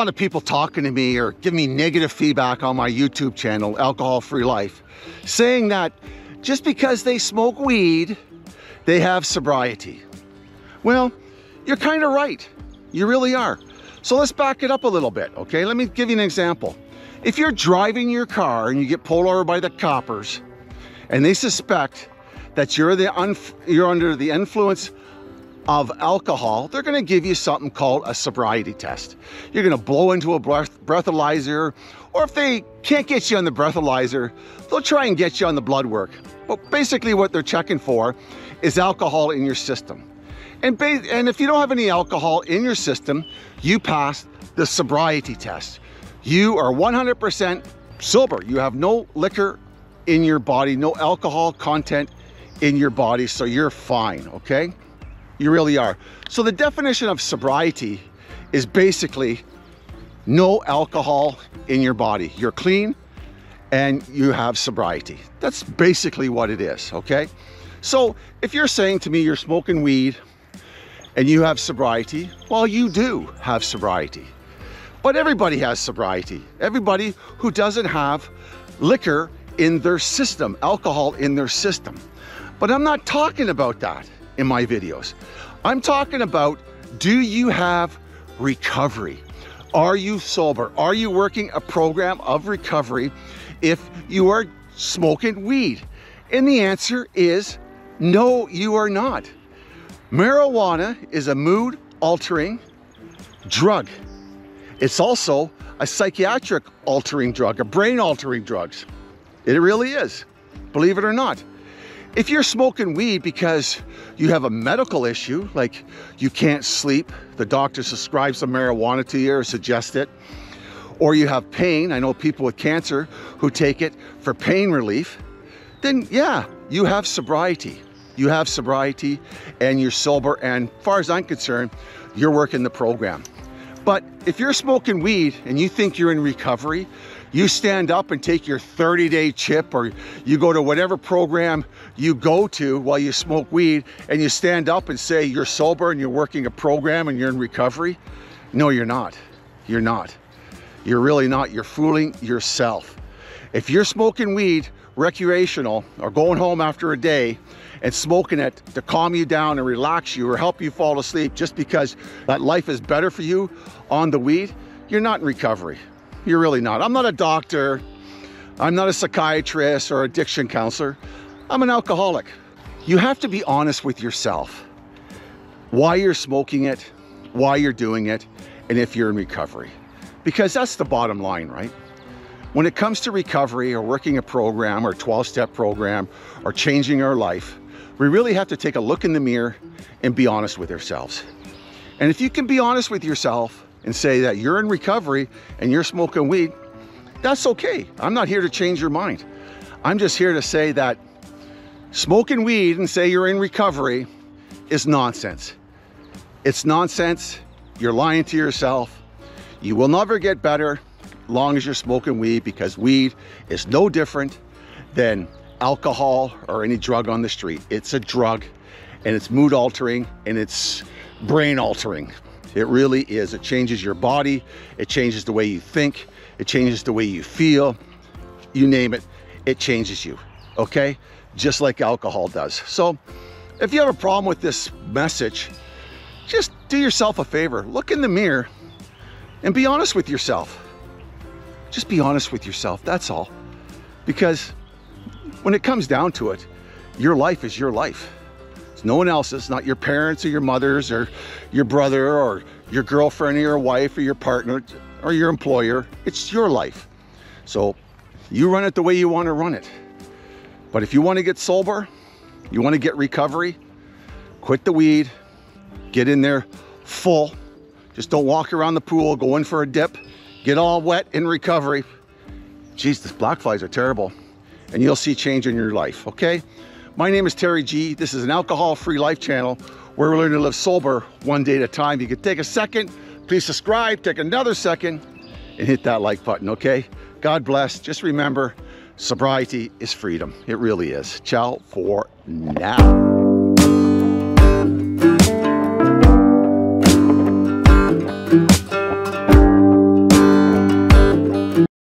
lot of people talking to me or giving me negative feedback on my YouTube channel, Alcohol Free Life, saying that just because they smoke weed, they have sobriety. Well, you're kind of right. You really are. So let's back it up a little bit, okay? Let me give you an example. If you're driving your car and you get pulled over by the coppers and they suspect that you're, the you're under the influence of alcohol, they're gonna give you something called a sobriety test. You're gonna blow into a breath breathalyzer, or if they can't get you on the breathalyzer, they'll try and get you on the blood work. But basically what they're checking for is alcohol in your system. And, and if you don't have any alcohol in your system, you pass the sobriety test. You are 100% sober. You have no liquor in your body, no alcohol content in your body, so you're fine, okay? You really are. So the definition of sobriety is basically no alcohol in your body. You're clean and you have sobriety. That's basically what it is, okay? So if you're saying to me you're smoking weed and you have sobriety, well, you do have sobriety. But everybody has sobriety. Everybody who doesn't have liquor in their system, alcohol in their system. But I'm not talking about that in my videos. I'm talking about, do you have recovery? Are you sober? Are you working a program of recovery if you are smoking weed? And the answer is no, you are not. Marijuana is a mood altering drug. It's also a psychiatric altering drug, a brain altering drug. It really is, believe it or not. If you're smoking weed because you have a medical issue, like you can't sleep, the doctor prescribes some marijuana to you or suggests it, or you have pain, I know people with cancer who take it for pain relief, then yeah, you have sobriety you have sobriety and you're sober and as far as I'm concerned, you're working the program. If you're smoking weed and you think you're in recovery, you stand up and take your 30 day chip or you go to whatever program you go to while you smoke weed and you stand up and say you're sober and you're working a program and you're in recovery. No, you're not. You're not. You're really not. You're fooling yourself. If you're smoking weed recreational or going home after a day and smoking it to calm you down and relax you or help you fall asleep just because that life is better for you on the weed, you're not in recovery. You're really not. I'm not a doctor. I'm not a psychiatrist or addiction counselor. I'm an alcoholic. You have to be honest with yourself. Why you're smoking it, why you're doing it, and if you're in recovery. Because that's the bottom line, right? When it comes to recovery or working a program or 12-step program or changing our life, we really have to take a look in the mirror and be honest with ourselves. And if you can be honest with yourself and say that you're in recovery and you're smoking weed, that's okay. I'm not here to change your mind. I'm just here to say that smoking weed and say you're in recovery is nonsense. It's nonsense. You're lying to yourself. You will never get better long as you're smoking weed because weed is no different than alcohol or any drug on the street. It's a drug and it's mood altering and it's brain altering. It really is. It changes your body. It changes the way you think. It changes the way you feel. You name it, it changes you, okay? Just like alcohol does. So if you have a problem with this message, just do yourself a favor. Look in the mirror and be honest with yourself. Just be honest with yourself, that's all. Because when it comes down to it, your life is your life. It's no one else's, not your parents or your mothers or your brother or your girlfriend or your wife or your partner or your employer. It's your life. So you run it the way you want to run it. But if you want to get sober, you want to get recovery, quit the weed, get in there full. Just don't walk around the pool, go in for a dip, get all wet in recovery. Geez, the black flies are terrible and you'll see change in your life, okay? My name is Terry G. This is an alcohol-free life channel where we learn to live sober one day at a time. You can take a second, please subscribe, take another second, and hit that like button, okay? God bless. Just remember, sobriety is freedom. It really is. Ciao for now.